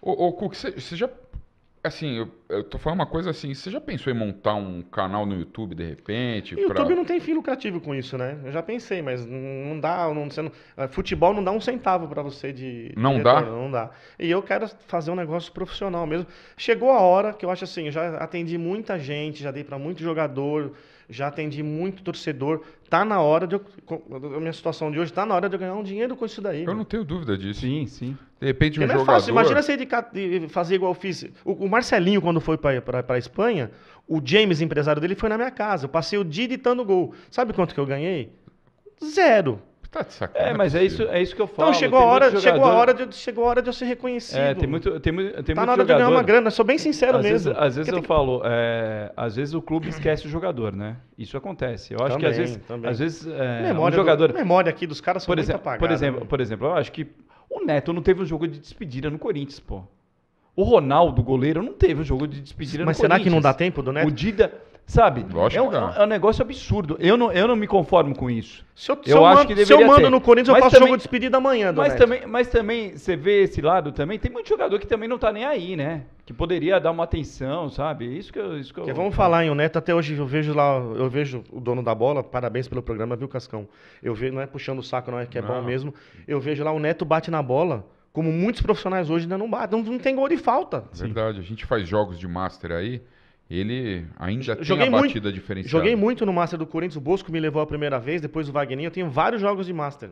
Ô, ô Cook, você já. Assim, eu, eu tô falando uma coisa assim. Você já pensou em montar um canal no YouTube de repente? O pra- YouTube não tem fim lucrativo com isso, né? Eu já pensei, mas não dá, não, você não- eh, futebol não dá um centavo pra você de, de Não dá? retorno, não dá. E eu quero fazer um negócio profissional mesmo. Chegou a hora que eu acho assim, eu já atendi muita gente, já dei pra muito jogador, já atendi muito torcedor. Tá na hora de eu, minha situação de hoje tá na hora de eu ganhar um dinheiro com isso daí. Eu meu. não tenho dúvida disso. Sim, sim. De repente um não é jogador. fácil. Imagina você de, ca- de fazer igual eu fiz. O, o Marcelinho, quando foi pra, pra, pra Espanha, o James, empresário dele, foi na minha casa. Eu passei o dia editando gol. Sabe quanto que eu ganhei? Zero. Tá de sacanagem. É, mas é isso, é isso que eu falo. Então chegou a hora, muito chegou a jogador- hora de, chegou a hora de eu ser reconhecido. É, tem muito, tem muito, tem tá muito na hora de eu ganhar jogador- uma grana, sou bem sincero às mesmo. Vezes, às vezes eu tem- falo, é, às vezes o clube esquece o jogador, né? Isso acontece. Eu acho que às vezes, também. às vezes é, memória, um jogador, do, memória aqui dos caras são por muito exemplo, apagadas. por exemplo, né? por exemplo, eu acho que o Neto não teve um jogo de despedida no Corinthians, pô. O Ronaldo, goleiro, não teve um jogo de despedida Mas no será que não dá tempo do Neto? O Dida, sabe? É, um, é um negócio absurdo. Eu não, eu não me conformo com isso. Se eu, se eu eu mando, que se eu mando ter. no Corinthians, eu Mas faço também- jogo de despedida amanhã, do Mas Neto. também, mas também, você vê esse lado também, tem muito jogador que também não tá nem aí, né? Que poderia dar uma atenção, sabe? Isso que eu. Isso que eu vamos falar em o Neto, até hoje eu vejo lá, eu vejo o dono da bola, parabéns pelo programa, viu, Cascão? Eu vejo, não é puxando o saco, não é que é bom Não. mesmo. Eu vejo lá o Neto bate na bola, como muitos profissionais hoje ainda não batem, não, não tem gol de falta. Verdade, a gente faz jogos de Master aí. Ele ainda tem Joguei a muito- batida diferenciada. Joguei muito no Master do Corinthians, o Bosco me levou a primeira vez, depois o Wagner, eu tenho vários jogos de Master.